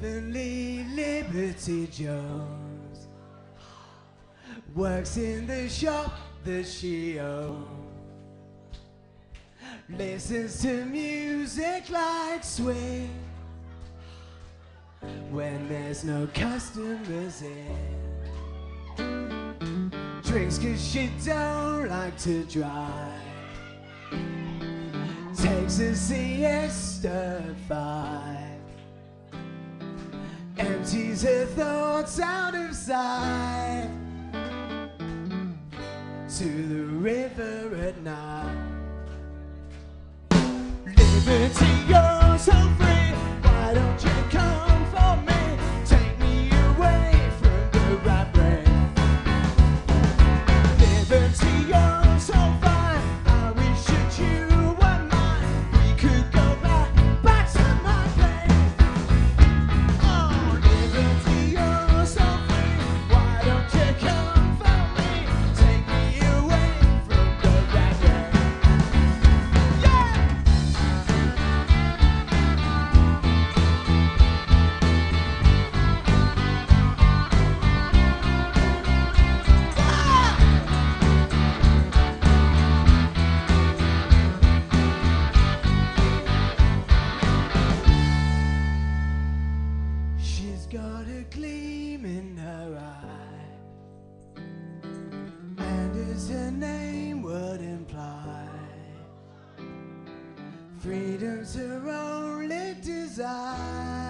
Heavenly Liberty Jones works in the shop that she owns. Listens to music like swing when there's no customers in. Drinks cause she don't like to drive. Takes a siesta five empties her thoughts out of sight to the river at night. Liberty. Freedom's her only desire.